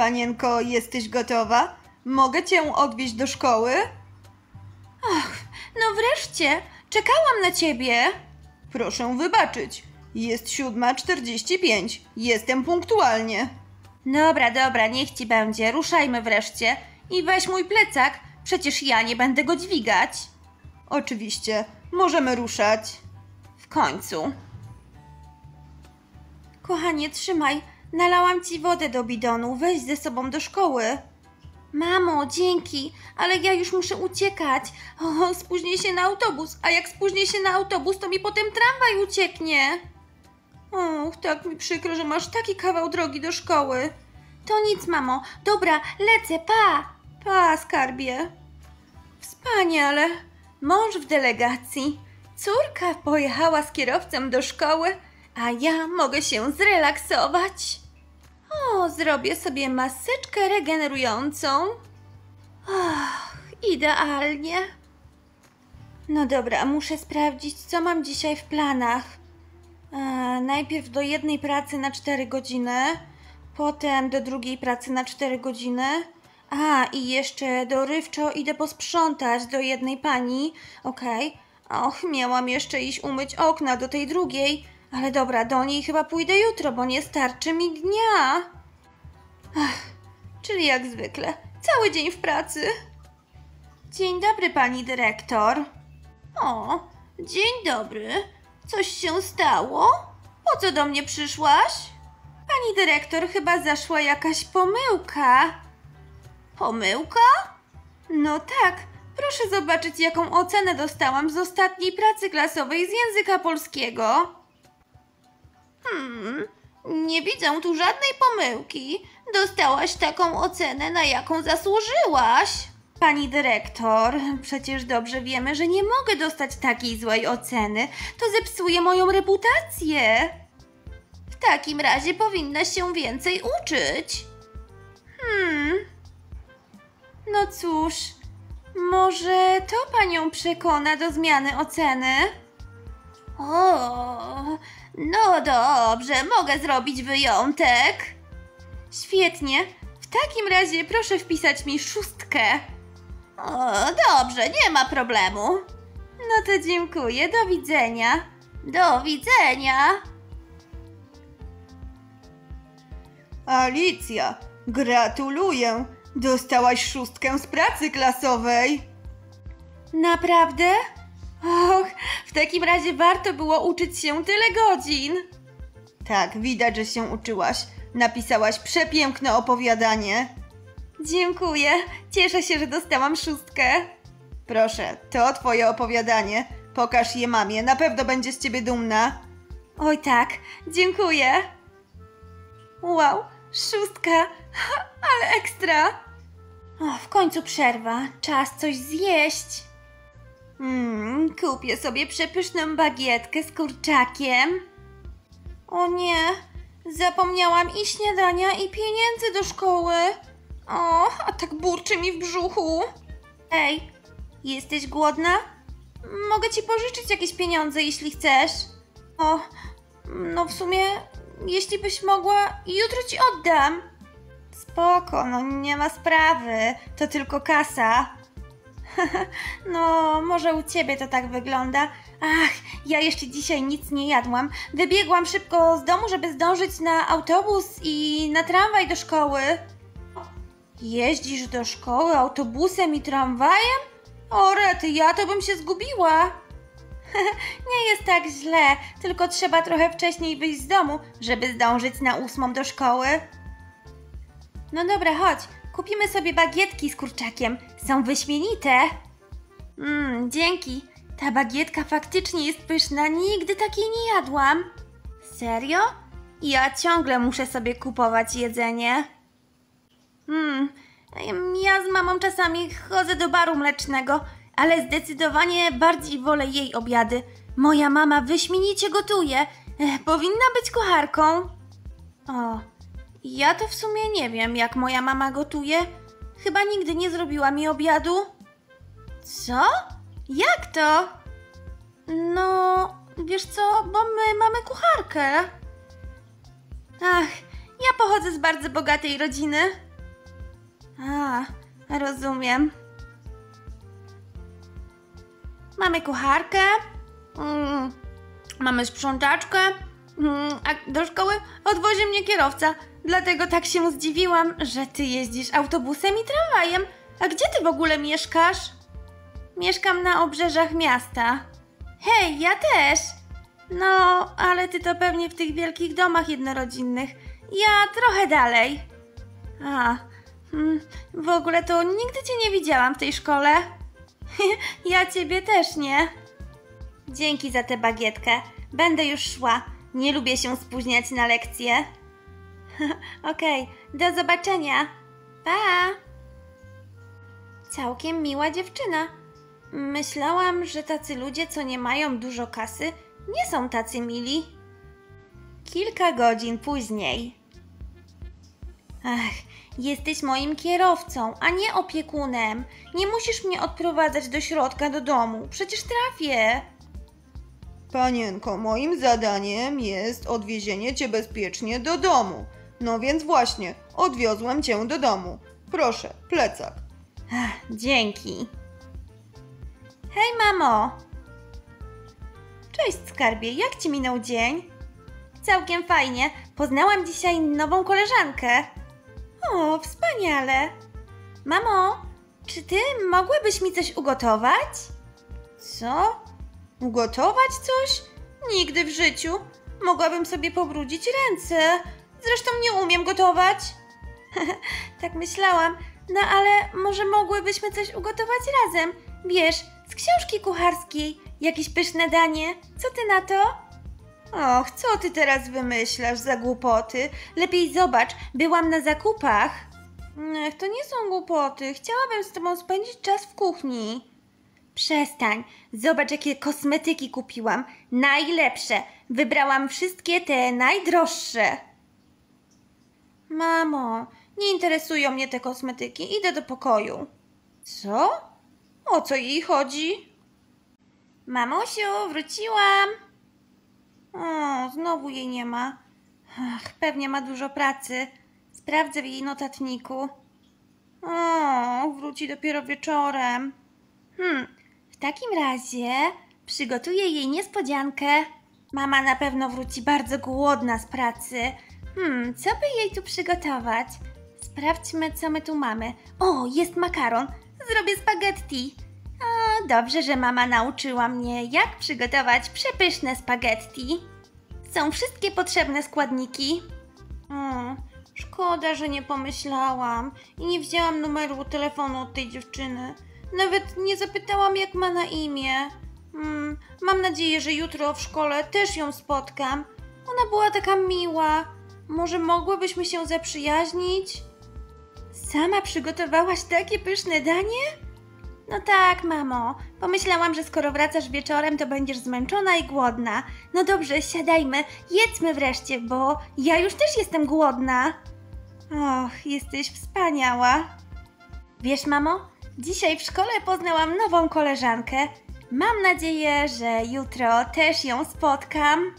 Panienko, jesteś gotowa? Mogę cię odwieźć do szkoły? No wreszcie, czekałam na ciebie. Proszę wybaczyć. Jest siódma czterdzieści pięć. Jestem punktualnie. Dobra, dobra, niech ci będzie. Ruszajmy wreszcie. I weź mój plecak, przecież ja nie będę go dźwigać. Oczywiście, możemy ruszać. W końcu. Kochanie, trzymaj. Nalałam ci wodę do bidonu. Weź ze sobą do szkoły. Mamo, dzięki, ale ja już muszę uciekać. O, spóźnię się na autobus, a jak spóźnię się na autobus, to mi potem tramwaj ucieknie. Och, tak mi przykro, że masz taki kawał drogi do szkoły. To nic, mamo. Dobra, lecę, pa. Pa, skarbie. Wspaniale. Mąż w delegacji. Córka pojechała z kierowcą do szkoły, a ja mogę się zrelaksować. O, zrobię sobie maseczkę regenerującą. Och, idealnie. No dobra, muszę sprawdzić, co mam dzisiaj w planach. E, najpierw do jednej pracy na 4 godziny, potem do drugiej pracy na 4 godziny. A, i jeszcze dorywczo idę posprzątać do jednej pani. Okej. Och, miałam jeszcze iść umyć okna do tej drugiej, ale dobra, do niej chyba pójdę jutro, bo nie starczy mi dnia. Ach, czyli jak zwykle, cały dzień w pracy. Dzień dobry, pani dyrektor. O, dzień dobry. Coś się stało? Po co do mnie przyszłaś? Pani dyrektor, chyba zaszła jakaś pomyłka. Pomyłka? No tak. Proszę zobaczyć, jaką ocenę dostałam z ostatniej pracy klasowej z języka polskiego. Hmm, nie widzę tu żadnej pomyłki. Dostałaś taką ocenę, na jaką zasłużyłaś. Pani dyrektor, przecież dobrze wiemy, że nie mogę dostać takiej złej oceny. To zepsuje moją reputację. W takim razie powinnaś się więcej uczyć. Hmm. No cóż, może to panią przekona do zmiany oceny? O, no dobrze, mogę zrobić wyjątek. Świetnie. W takim razie proszę wpisać mi szóstkę. O, dobrze, nie ma problemu. No to dziękuję, do widzenia. Do widzenia. Alicja, gratuluję. Dostałaś szóstkę z pracy klasowej. Naprawdę? Och, w takim razie warto było uczyć się tyle godzin. Tak, widać, że się uczyłaś. Napisałaś przepiękne opowiadanie. Dziękuję. Cieszę się, że dostałam szóstkę. Proszę, to twoje opowiadanie. Pokaż je mamie, na pewno będzie z ciebie dumna. Oj tak, dziękuję. Wow, szóstka, ale ekstra. O, w końcu przerwa, czas coś zjeść. Hmm, kupię sobie przepyszną bagietkę z kurczakiem. O nie, zapomniałam i śniadania, i pieniędzy do szkoły. O, a tak burczy mi w brzuchu. Ej, jesteś głodna? Mogę ci pożyczyć jakieś pieniądze, jeśli chcesz. O, no w sumie, jeśli byś mogła, jutro ci oddam. Spoko, no nie ma sprawy, to tylko kasa. no, może u ciebie to tak wygląda. Ach, ja jeszcze dzisiaj nic nie jadłam. Wybiegłam szybko z domu, żeby zdążyć na autobus i na tramwaj do szkoły. Jeździsz do szkoły autobusem i tramwajem? O rety, ja to bym się zgubiła. Nie jest tak źle, tylko trzeba trochę wcześniej wyjść z domu, żeby zdążyć na ósmą do szkoły. No dobra, chodź, kupimy sobie bagietki z kurczakiem. Są wyśmienite. Mmm, dzięki. Ta bagietka faktycznie jest pyszna, nigdy takiej nie jadłam. Serio? Ja ciągle muszę sobie kupować jedzenie. Hmm, ja z mamą czasami chodzę do baru mlecznego, ale zdecydowanie bardziej wolę jej obiady. Moja mama wyśmienicie gotuje. Ech, Powinna być kucharką. O, ja to w sumie nie wiem, jak moja mama gotuje. Chyba nigdy nie zrobiła mi obiadu. Co? Jak to? No, wiesz co, bo my mamy kucharkę. Ach, ja pochodzę z bardzo bogatej rodziny. A, rozumiem. Mamy kucharkę, mm, mamy sprzątaczkę, mm, a do szkoły odwozi mnie kierowca. Dlatego tak się zdziwiłam, że ty jeździsz autobusem i tramwajem. A gdzie ty w ogóle mieszkasz? Mieszkam na obrzeżach miasta. Hej, ja też! No, ale ty to pewnie w tych wielkich domach jednorodzinnych. Ja trochę dalej. A, hmm, w ogóle to nigdy cię nie widziałam w tej szkole. ja ciebie też nie. Dzięki za tę bagietkę. Będę już szła. Nie lubię się spóźniać na lekcje. Okej, do zobaczenia. Pa! Całkiem miła dziewczyna. Myślałam, że tacy ludzie, co nie mają dużo kasy, nie są tacy mili. Kilka godzin później. Ach, jesteś moim kierowcą, a nie opiekunem. Nie musisz mnie odprowadzać do środka do domu. Przecież trafię. Panienko, moim zadaniem jest odwiezienie cię bezpiecznie do domu. No więc właśnie, odwiozłem cię do domu. Proszę, plecak. Ach, dzięki. Hej, mamo. Cześć, skarbie. Jak ci minął dzień? Całkiem fajnie. Poznałam dzisiaj nową koleżankę. O, wspaniale. Mamo, czy ty mogłabyś mi coś ugotować? Co? Ugotować coś? Nigdy w życiu. Mogłabym sobie pobrudzić ręce. Zresztą nie umiem gotować. tak myślałam. No ale może mogłybyśmy coś ugotować razem. Wiesz, z książki kucharskiej. Jakieś pyszne danie. Co ty na to? Och, co ty teraz wymyślasz za głupoty? Lepiej zobacz, byłam na zakupach. Ech, to nie są głupoty. Chciałabym z tobą spędzić czas w kuchni. Przestań. Zobacz, jakie kosmetyki kupiłam. Najlepsze. Wybrałam wszystkie te najdroższe. Mamo, nie interesują mnie te kosmetyki. Idę do pokoju. Co? O co jej chodzi? Mamusiu, wróciłam. O, znowu jej nie ma. Ach, pewnie ma dużo pracy. Sprawdzę w jej notatniku. O, wróci dopiero wieczorem. Hmm, w takim razie przygotuję jej niespodziankę. Mama na pewno wróci bardzo głodna z pracy. Hmm, co by jej tu przygotować? Sprawdźmy, co my tu mamy. O, jest makaron. Zrobię spaghetti. O, dobrze, że mama nauczyła mnie, jak przygotować przepyszne spaghetti. Są wszystkie potrzebne składniki. O, szkoda, że nie pomyślałam i nie wzięłam numeru telefonu od tej dziewczyny. Nawet nie zapytałam, jak ma na imię. Hmm, mam nadzieję, że jutro w szkole też ją spotkam. Ona była taka miła. Może mogłybyśmy się zaprzyjaźnić? Sama przygotowałaś takie pyszne danie? No tak, mamo. Pomyślałam, że skoro wracasz wieczorem, to będziesz zmęczona i głodna. No dobrze, siadajmy, jedzmy wreszcie, bo ja już też jestem głodna. Och, jesteś wspaniała. Wiesz, mamo, dzisiaj w szkole poznałam nową koleżankę. Mam nadzieję, że jutro też ją spotkam.